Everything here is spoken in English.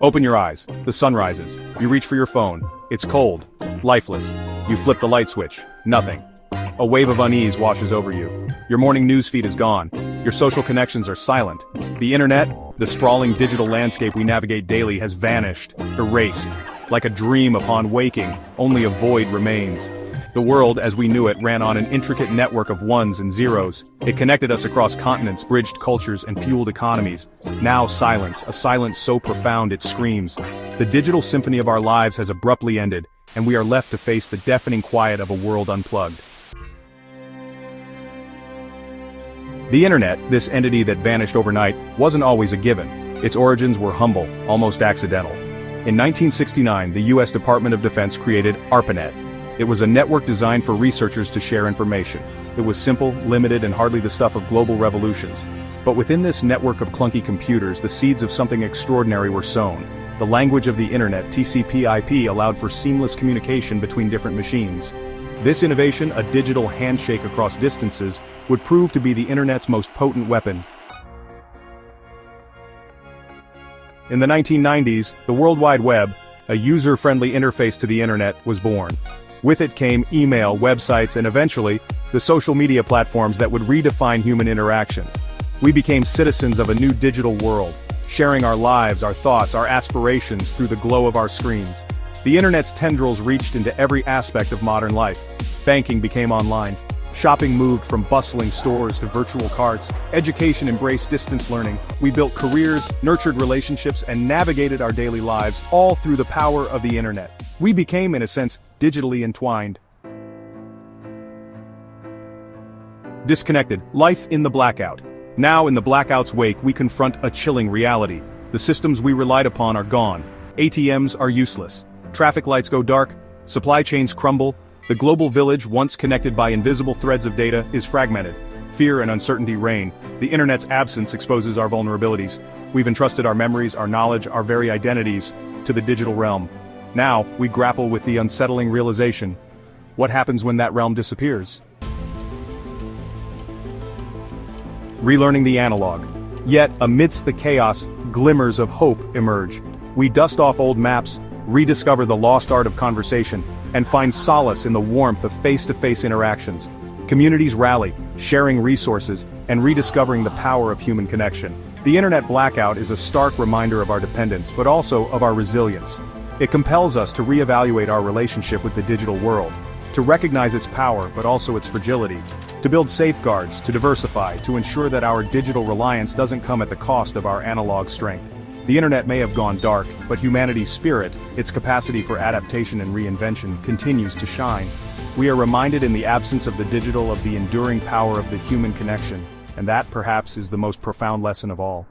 Open your eyes. The sun rises. You reach for your phone. It's cold. Lifeless. You flip the light switch. Nothing. A wave of unease washes over you. Your morning newsfeed is gone. Your social connections are silent. The internet, the sprawling digital landscape we navigate daily has vanished, erased. Like a dream upon waking, only a void remains. The world, as we knew it, ran on an intricate network of ones and zeros. It connected us across continents, bridged cultures, and fueled economies. Now silence, a silence so profound it screams. The digital symphony of our lives has abruptly ended, and we are left to face the deafening quiet of a world unplugged. The internet, this entity that vanished overnight, wasn't always a given. Its origins were humble, almost accidental. In 1969, the U.S. Department of Defense created ARPANET, it was a network designed for researchers to share information. It was simple, limited and hardly the stuff of global revolutions. But within this network of clunky computers the seeds of something extraordinary were sown. The language of the internet, TCP/IP allowed for seamless communication between different machines. This innovation, a digital handshake across distances, would prove to be the internet's most potent weapon. In the 1990s, the World Wide Web, a user-friendly interface to the internet, was born. With it came email, websites, and eventually, the social media platforms that would redefine human interaction. We became citizens of a new digital world, sharing our lives, our thoughts, our aspirations through the glow of our screens. The internet's tendrils reached into every aspect of modern life. Banking became online. Shopping moved from bustling stores to virtual carts. Education embraced distance learning. We built careers, nurtured relationships, and navigated our daily lives, all through the power of the internet. We became, in a sense, digitally entwined. Disconnected, life in the blackout. Now in the blackout's wake we confront a chilling reality. The systems we relied upon are gone. ATMs are useless. Traffic lights go dark, supply chains crumble, the global village once connected by invisible threads of data is fragmented. Fear and uncertainty reign. The internet's absence exposes our vulnerabilities. We've entrusted our memories, our knowledge, our very identities to the digital realm. Now, we grapple with the unsettling realization. What happens when that realm disappears? Relearning the analog. Yet, amidst the chaos, glimmers of hope emerge. We dust off old maps, rediscover the lost art of conversation, and find solace in the warmth of face-to-face -face interactions. Communities rally, sharing resources, and rediscovering the power of human connection. The internet blackout is a stark reminder of our dependence, but also of our resilience. It compels us to reevaluate our relationship with the digital world, to recognize its power but also its fragility, to build safeguards, to diversify, to ensure that our digital reliance doesn't come at the cost of our analog strength. The internet may have gone dark, but humanity's spirit, its capacity for adaptation and reinvention, continues to shine. We are reminded in the absence of the digital of the enduring power of the human connection, and that perhaps is the most profound lesson of all.